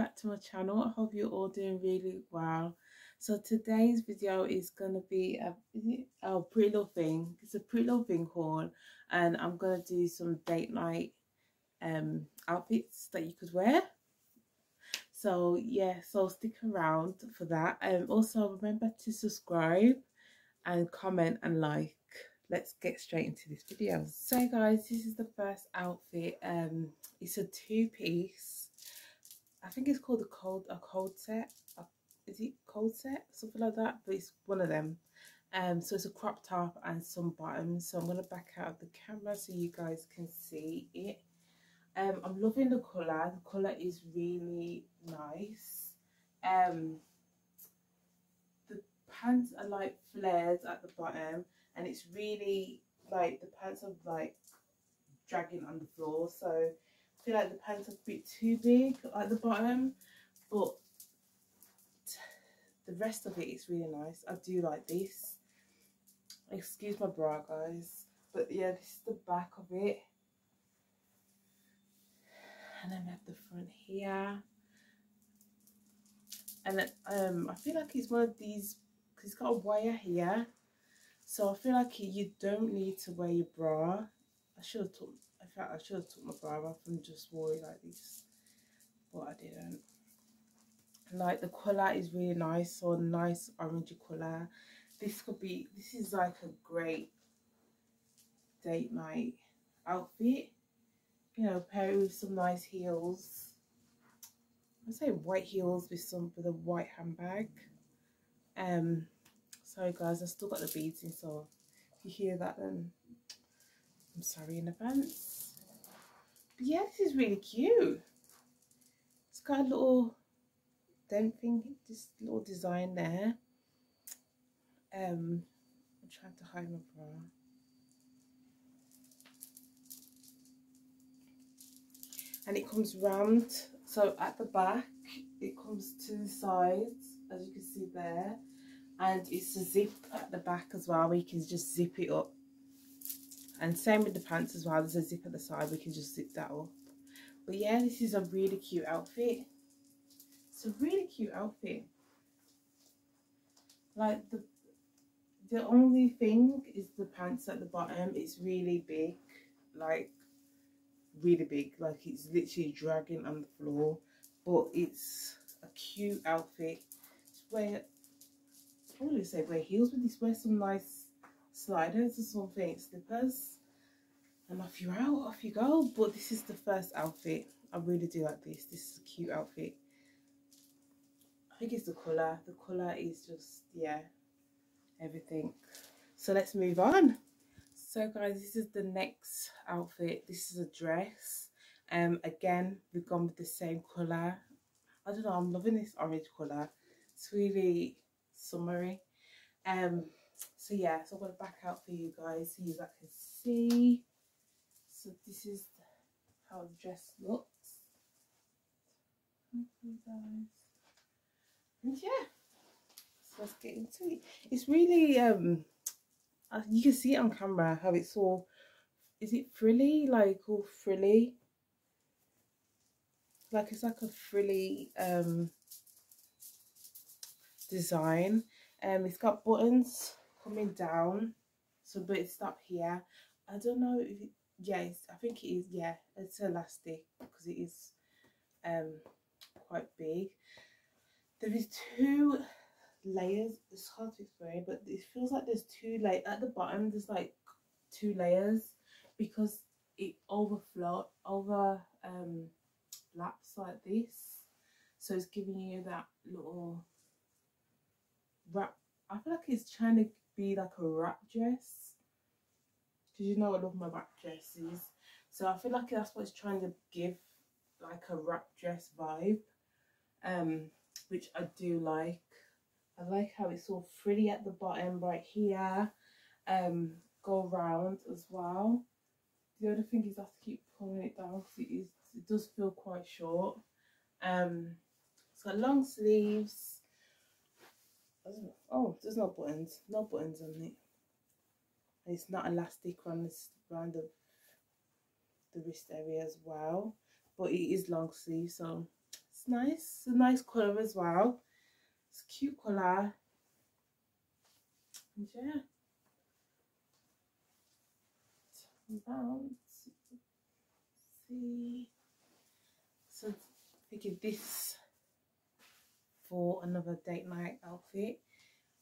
back to my channel. I hope you're all doing really well. So today's video is going to be a, a pretty little thing. It's a pretty little thing haul and i'm going to do some date night um outfits that you could wear. So yeah so stick around for that. And um, also remember to subscribe and comment and like let's get straight into this video. So guys this is the first outfit. Um it's a two-piece. I think it's called a cold a cold set. A, is it cold set? Something like that but it's one of them. Um so it's a crop top and some bottoms. So i'm going to back out of the camera so you guys can see it. Um i'm loving the color the color is really nice. Um the pants are like flares at the bottom and it's really like the pants are like dragging on the floor so I feel like the pants are a bit too big at the bottom but the rest of it is really nice. I do like this. Excuse my bra guys but yeah this is the back of it. And then we have the front here. And um I feel like it's one of these because it's got a wire here so I feel like you don't need to wear your bra. I should have took I felt I should have took my bra off and just wore it like this. But I didn't. Like the colour is really nice, so nice orangey colour. This could be this is like a great date night outfit. You know, pair it with some nice heels. I say white heels with some with a white handbag. Um Sorry guys, I still got the beads in, so if you hear that then I'm sorry in advance. But yeah, this is really cute. It's got a little dent thing, this little design there. Um, I'm trying to hide my bra. And it comes round, so at the back, it comes to the sides, as you can see there and it's a zip at the back as well we can just zip it up. And same with the pants as well there's a zip at the side we can just zip that up. But yeah this is a really cute outfit. It's a really cute outfit. Like the the only thing is the pants at the bottom it's really big like really big. Like it's literally dragging on the floor but it's a cute outfit. It's where Say wear heels with this, wear some nice sliders or something, slippers, and off you're out, off you go. But this is the first outfit. I really do like this. This is a cute outfit. I think it's the colour. The colour is just, yeah, everything. So let's move on. So guys, this is the next outfit. This is a dress. Um, again, we've gone with the same colour. I don't know, I'm loving this orange colour. It's really summery. Um so yeah so i'm going to back out for you guys so you guys can see. So this is how the dress looks. And yeah so let's get into it. It's really um you can see it on camera how it's all is it frilly? Like all frilly? Like it's like a frilly um design. Um it's got buttons coming down so but it's up here. I don't know if it, yeah i think it is yeah it's elastic because it is um quite big. There is two layers it's hard to explain but it feels like there's two like at the bottom there's like two layers because it overflow over um laps like this. So it's giving you that little wrap. I feel like it's trying to be like a wrap dress. Because you know I love my wrap dresses. So I feel like that's what it's trying to give like a wrap dress vibe. Um, which I do like. I like how it's all frilly at the bottom right here. Um, go round as well. The other thing is I have to keep pulling it down because it, is, it does feel quite short. Um, it's got long sleeves oh there's no buttons no buttons on it it's not elastic on this around the the wrist area as well but it is long sleeve so It's nice. It's a nice colour as well. It's a cute colour. And yeah. About see. So I figured this for another date night outfit.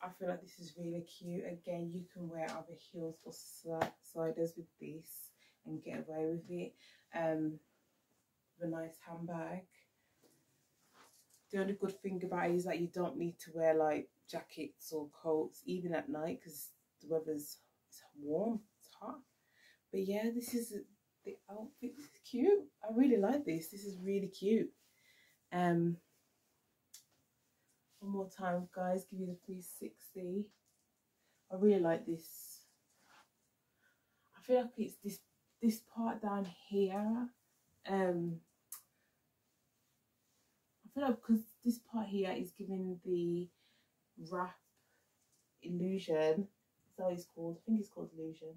I feel like this is really cute. Again, you can wear either heels or sliders with this and get away with it. Um, a nice handbag. The only good thing about it is that you don't need to wear like jackets or coats even at night because the weather's warm, it's hot. But yeah, this is the outfit. This is cute. I really like this. This is really cute. Um, one more time, guys. Give you the 360. I really like this. I feel like it's this this part down here. Um, I feel like because this part here is giving the wrap illusion. That's what it's called. I think it's called illusion.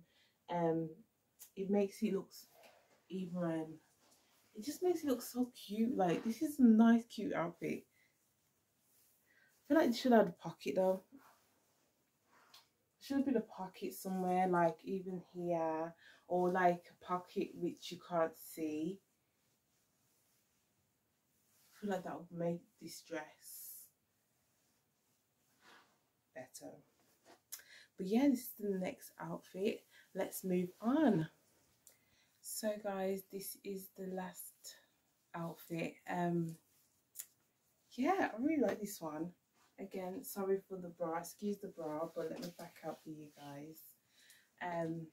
Um, it makes it look even. It just makes it look so cute. Like this is a nice, cute outfit. I feel like it should have a pocket though. Should have been a pocket somewhere, like even here, or like a pocket which you can't see. I feel like that would make this dress better. But yeah, this is the next outfit. Let's move on. So guys, this is the last outfit. Um, yeah, I really like this one. Again, sorry for the bra, excuse the bra, but let me back up for you guys. Um,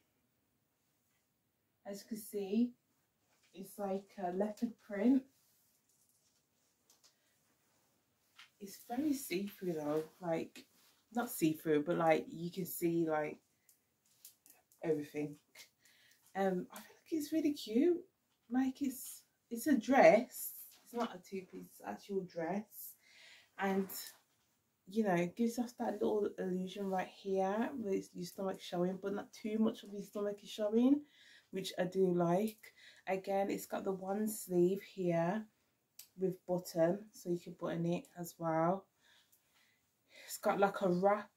as you can see, it's like a leopard print. It's very see-through though, like, not see-through, but like, you can see like everything. Um, I feel like it's really cute. Like, it's, it's a dress. It's not a two-piece, actual dress. And you know, gives us that little illusion right here with your stomach showing, but not too much of your stomach is showing, which I do like. Again, it's got the one sleeve here with button, so you can button it as well. It's got like a wrap,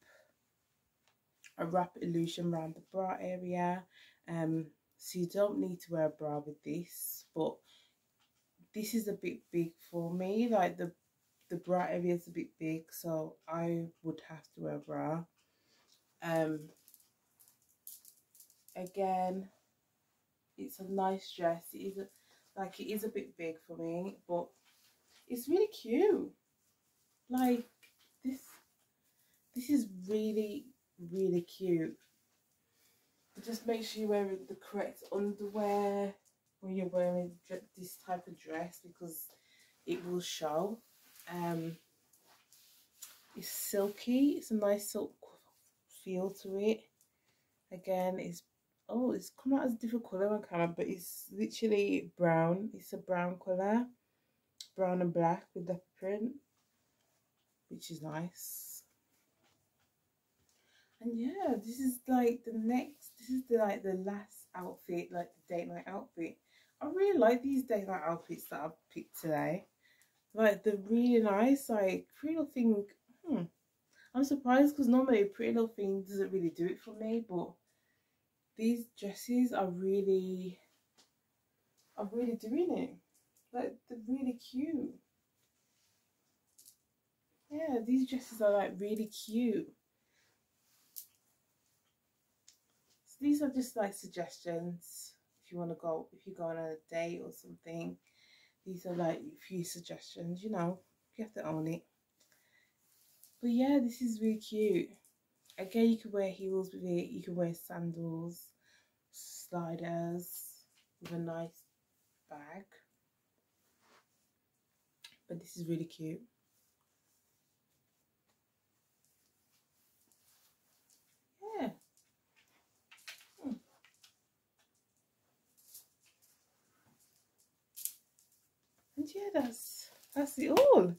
a wrap illusion around the bra area. Um, so you don't need to wear a bra with this, but this is a bit big for me. Like the the bra area is a bit big, so I would have to wear a bra. Um, again, it's a nice dress. It is a, like it is a bit big for me, but it's really cute. Like this, this is really really cute. Just make sure you're wearing the correct underwear when you're wearing this type of dress because it will show um, it's silky. It's a nice silk feel to it. Again, it's oh, it's come out as a different colour on camera, but it's literally brown. It's a brown colour, brown and black with the print, which is nice. And yeah, this is like the next. This is the like the last outfit, like the date night outfit. I really like these date night outfits that I've picked today. Like they're really nice. Like Pretty Little Thing. Hmm. I'm surprised because normally Pretty Little Thing doesn't really do it for me, but these dresses are really, are really doing it. Like they're really cute. Yeah, these dresses are like really cute. So these are just like suggestions if you want to go, if you go on a date or something these are like a few suggestions you know you have to own it. But yeah this is really cute. Again you can wear heels with it you can wear sandals sliders with a nice bag. But this is really cute and yeah that's that's it all.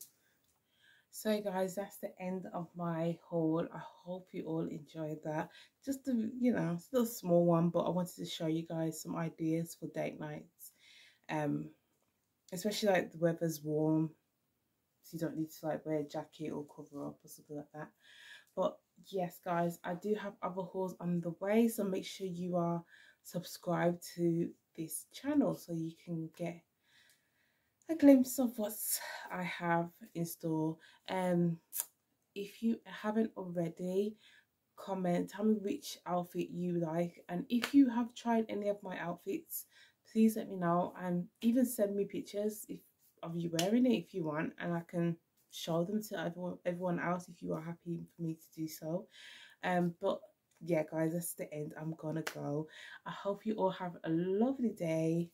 So guys that's the end of my haul. I hope you all enjoyed that. Just a you know still a small one but i wanted to show you guys some ideas for date nights. Um especially like the weather's warm so you don't need to like wear a jacket or cover up or something like that. But yes guys i do have other hauls on the way so make sure you are subscribed to this channel so you can get a glimpse of what i have in store. Um if you haven't already comment tell me which outfit you like. And if you have tried any of my outfits please let me know and even send me pictures if of you wearing it if you want and I can show them to everyone everyone else if you are happy for me to do so. Um but yeah guys that's the end. I'm gonna go. I hope you all have a lovely day